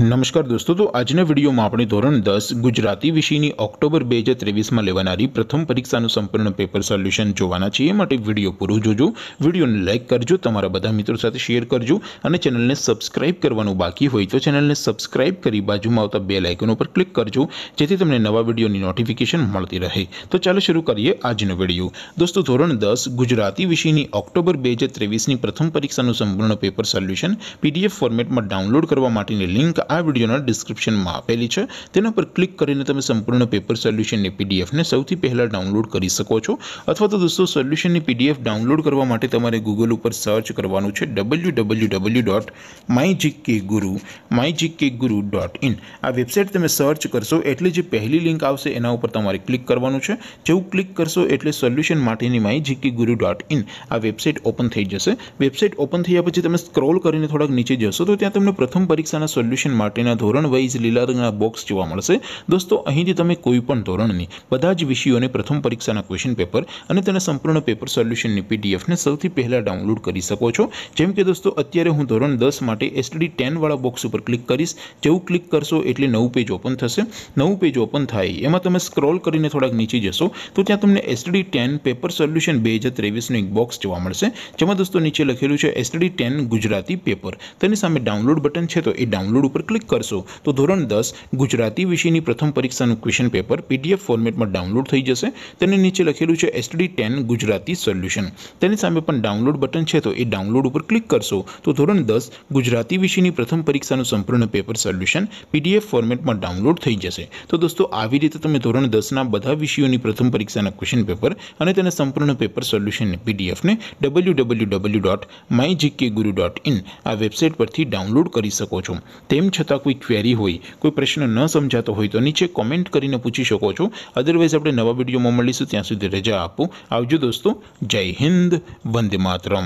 નમસ્કાર દોસ્તો, તો આજના વિડીયોમાં આપણે ધોરણ દસ ગુજરાતી વિષયની ઓક્ટોબર બે હજાર ત્રેવીસમાં લેવાનારી પ્રથમ પરીક્ષાનું સંપૂર્ણ પેપર સોલ્યુશન જોવાના છીએ. માટે વીડિયો પૂરું જોજો. વિડીયોને લાઇક કરજો, તમારા બધા મિત્રો સાથે શેર કરજો અને ચેનલને સબસ્ક્રાઇબ કરવાનું બાકી હોય તો ચેનલને સબસ્ક્રાઇબ કરી બાજુમાં આવતા બે લાઇકન ઉપર ક્લિક કરજો, જેથી તમને નવા વિડીયોની નોટિફિકેશન મળતી રહે. તો ચાલો શરૂ કરીએ આજનો વીડિયો. દોસ્તો, ધોરણ દસ ગુજરાતી વિષયની ઓક્ટોબર બે હજાર ત્રેવીસની પ્રથમ પરીક્ષાનું સંપૂર્ણ પેપર સોલ્યુશન પીડીએફ ફોર્મેટમાં ડાઉનલોડ કરવા માટેની લિંક આ વિડીયોના ડિસ્ક્રિપ્શનમાં આપેલી છે તેના પર ક્લિક કરીને તમે સંપૂર્ણ પેપર સોલ્યુશનની પીડીએફને સૌથી પહેલાં ડાઉનલોડ કરી શકો છો અથવા તો દોસ્તો સોલ્યુશનની પીડીએફ ડાઉનલોડ કરવા માટે તમારે ગૂગલ ઉપર સર્ચ કરવાનું છે W W W dot my GK Guru my GK Guru dot in આ વેબસાઇટ તમે સર્ચ કરશો એટલે જે પહેલી લિંક આવશે એના ઉપર તમારે ક્લિક કરવાનું છે જેવું ક્લિક કરશો એટલે સોલ્યુશન માટેની my GK Guru dot in આ વેબસાઇટ ઓપન થઈ જશે વેબસાઇટ ઓપન થયા પછી તમે સ્ક્રોલ કરીને થોડાક નીચે જશો તો ત્યાં તમને પ્રથમ પરીક્ષાના સોલ્યુશન માટેના ધોરણ વાઇઝ લીલા રંગના બોક્સ જોવા મળશે દોસ્તો અહીંથી તમે કોઈ પણ ધોરણની બધા જ વિષયોને પ્રથમ પરીક્ષાના ક્વેશ્ચન પેપર અને તેના સંપૂર્ણ પેપર સોલ્યુશનની પીડીએફને સૌથી પહેલાં ડાઉનલોડ કરી શકો છો જેમ કે દોસ્તો અત્યારે હું ધોરણ દસ માટે એસટીડી ટેનવાળા બોક્સ ઉપર ક્લિક કરીશ જેવું ક્લિક કરશો એટલે નવું પેજ ઓપન થશે નવું પેજ ઓપન થાય એમાં તમે સ્ક્રોલ કરીને થોડાક નીચે જશો તો ત્યાં તમને એસટીડી ટેન પેપર સોલ્યુશન બે હજાર ત્રેવીસનું એક બોક્સ જોવા મળશે જેમાં દોસ્તો નીચે લખેલું છે એસટીડી ટેન ગુજરાતી પેપર તેની સામે ડાઉનલોડ બટન છે તો એ ડાઉનલોડ ઉપર ક્લિક કરશો તો ધોરણ દસ ગુજરાતી વિષયની પ્રથમ પરીક્ષાનું ક્વેશ્ચન પેપર પીડીએફ ફોર્મેટમાં ડાઉનલોડ થઈ જશે તેની નીચે લખેલું છે એસટીડી ટેન ગુજરાતી સોલ્યુશન તેની સામે પણ ડાઉનલોડ બટન છે તો એ ડાઉનલોડ ઉપર ક્લિક કરશો તો ધોરણ દસ ગુજરાતી વિષયની પ્રથમ પરીક્ષાનું સંપૂર્ણ પેપર સોલ્યુશન પીડીએફ ફોર્મેટમાં ડાઉનલોડ થઈ જશે તો દોસ્તો આવી રીતે તમે ધોરણ દસના બધા વિષયોની પ્રથમ પરીક્ષાના ક્વેશ્ચન પેપર અને તેના સંપૂર્ણ પેપર સોલ્યુશનની પીડીએફને W W W dot my GK Guru dot in આ વેબસાઇટ પરથી ડાઉનલોડ કરી શકો છો તેમ છતાં કોઈ ક્વેરી હોય, કોઈ પ્રશ્ન ન સમજાતો હોય તો નીચે કોમેન્ટ કરીને પૂછી શકો છો. અદરવાઇઝ આપણે નવા વિડીયોમાં મળીશું. ત્યાં સુધી રજા આપો. આવજો દોસ્તો. જય હિન્દ. વંદે માતરમ.